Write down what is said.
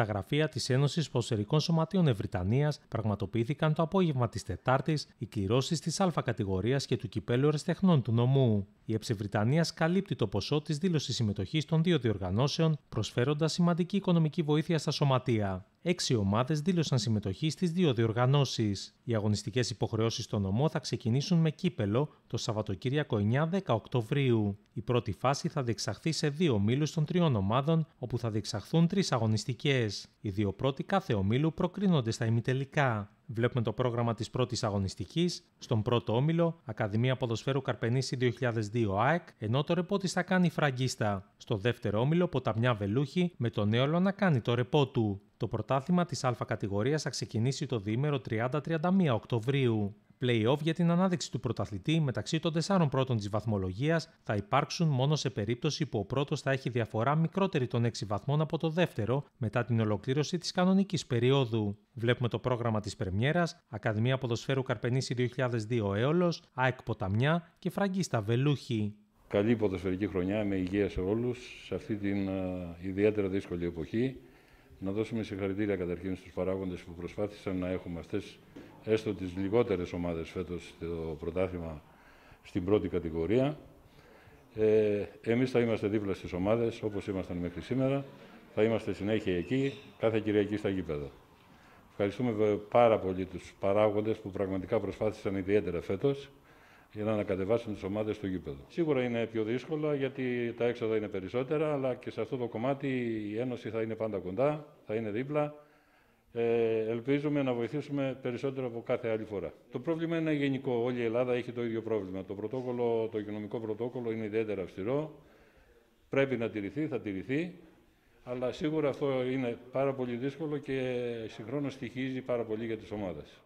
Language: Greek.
Στα γραφεία της Ένωσης Ποσερικών Σωματείων Ευρυτανίας πραγματοποιήθηκαν το απόγευμα της Τετάρτης οι κληρώσει της Α κατηγορίας και του κυπέλου Ερεστεχνών του νομού. Η Εψευρυτανία καλύπτει το ποσό της δήλωσης συμμετοχής των δύο διοργανώσεων, προσφέροντας σημαντική οικονομική βοήθεια στα σωματεία. Έξι ομάδες δήλωσαν συμμετοχή στις δύο διοργανώσεις. Οι αγωνιστικές υποχρεώσεις στο νομό θα ξεκινήσουν με κύπελο το Σαββατοκύριακο 9-10 Οκτωβρίου. Η πρώτη φάση θα διεξαχθεί σε δύο ομίλους των τριών ομάδων, όπου θα διεξαχθούν τρεις αγωνιστικές. Οι δύο πρώτοι κάθε ομίλου προκρίνονται στα ημιτελικά. Βλέπουμε το πρόγραμμα της πρώτης αγωνιστικής. Στον πρώτο όμιλο, Ακαδημία Ποδοσφαίρου Καρπενήσι 2002 ΑΕΚ, ενώ το ρεπό της θα κάνει φραγκίστα. Στο δεύτερο όμιλο, Ποταμιά Βελούχη, με το νέο να κάνει το ρεπό του. Το πρωτάθλημα της Α κατηγορίας θα ξεκινήσει το διήμερο 30-31 Οκτωβρίου. Play-off για την ανάδειξη του πρωταθλητή μεταξύ των τεσσάρων πρώτων της βαθμολογίας θα υπάρξουν μόνο σε περίπτωση που ο πρώτος θα έχει διαφορά μικρότερη των 6 βαθμών από το δεύτερο μετά την ολοκλήρωση της κανονικής περίοδου. Βλέπουμε το πρόγραμμα της Πρεμιέρας, Ακαδημία Ποδοσφαίρου Καρπενήσι 2002 Έολος, ΑΕΚ Ποταμιά και Φραγκίστα Βελούχη. Καλή ποδοσφαιρική χρονιά με υγεία σε όλους σε αυτή την uh, ιδιαίτερα δύσκολη εποχή. Να δώσουμε συγχαρητήρια καταρχήν στους παράγοντες που προσπάθησαν να έχουμε αυτές έστω τις λιγότερες ομάδες φέτος στο πρωτάθλημα στην πρώτη κατηγορία. Ε, εμείς θα είμαστε δίπλα στις ομάδες όπως ήμασταν μέχρι σήμερα. Θα είμαστε συνέχεια εκεί, κάθε Κυριακή στα γήπεδα. Ευχαριστούμε πάρα πολύ τους παράγοντες που πραγματικά προσπάθησαν ιδιαίτερα φέτος για να ανακατεβάσουν τις ομάδες στο γήπεδο. Σίγουρα είναι πιο δύσκολα γιατί τα έξοδα είναι περισσότερα, αλλά και σε αυτό το κομμάτι η Ένωση θα είναι πάντα κοντά, θα είναι δίπλα. Ε, ελπίζουμε να βοηθήσουμε περισσότερο από κάθε άλλη φορά. Το πρόβλημα είναι γενικό. Όλη η Ελλάδα έχει το ίδιο πρόβλημα. Το, πρωτόκολλο, το υγειονομικό πρωτόκολλο είναι ιδιαίτερα αυστηρό. Πρέπει να τηρηθεί, θα τηρηθεί. Αλλά σίγουρα αυτό είναι πάρα πολύ δύσκολο και συγχρόνως στοιχίζει πάρα πολύ για τις ομάδες.